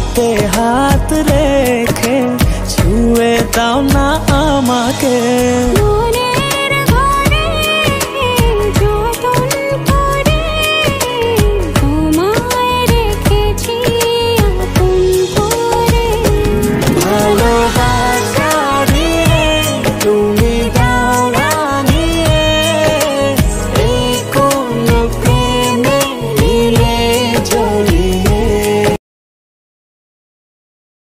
हाथे हाथ रेखे छुए दाव ना आमा के।